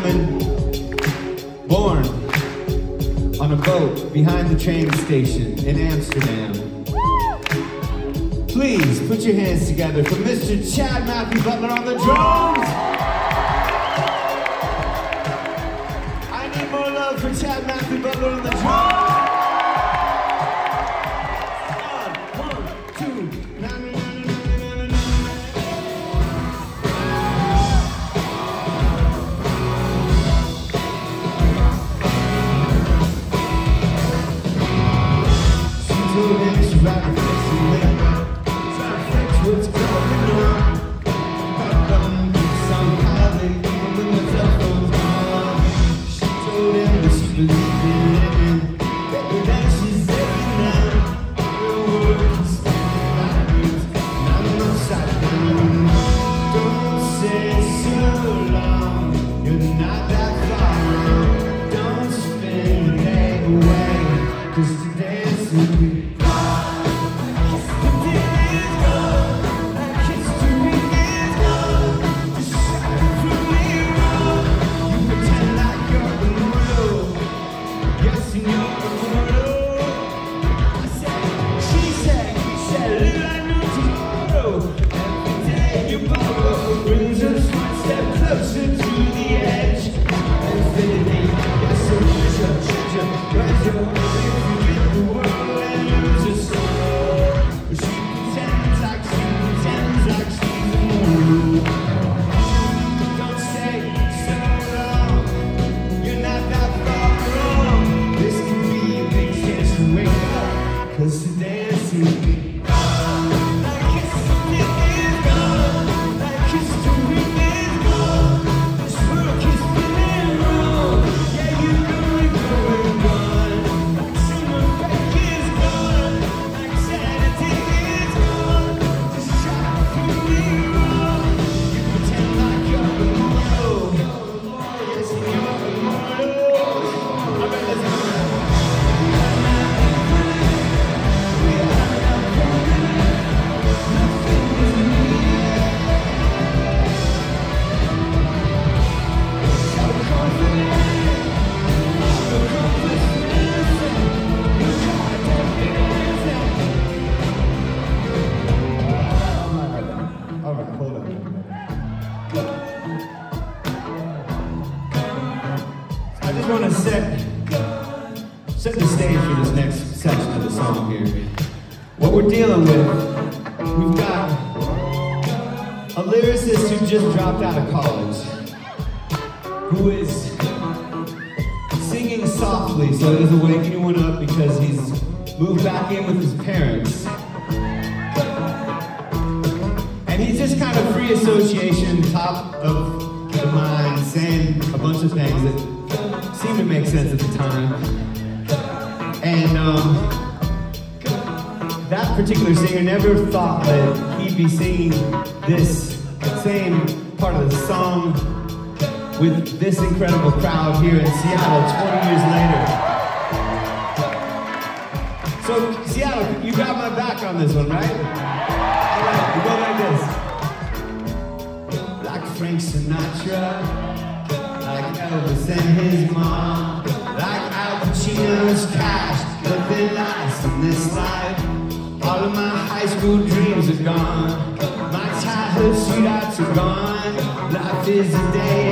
gentleman born on a boat behind the train station in Amsterdam. Please put your hands together for Mr. Chad Matthew Butler on the drums. I need more love for Chad Matthew Butler on the drums. One, one, two, Just want to set set the stage for this next section of the song here. What we're dealing with, we've got a lyricist who just dropped out of college, who is singing softly so he doesn't wake anyone up because he's moved back in with his parents. And he's just kind of free association, top of the mind, saying a bunch of things that seem to make sense at the time. And um, that particular singer never thought that he'd be singing this same part of the song with this incredible crowd here in Seattle 20 years later. So, Seattle, you got my back on this one, right? All right, we go like this. Like Frank Sinatra, like Elvis and his mom, like Al Pacino's cash, living life in this life. All of my high school dreams are gone. My childhood sweethearts are gone. Life is a day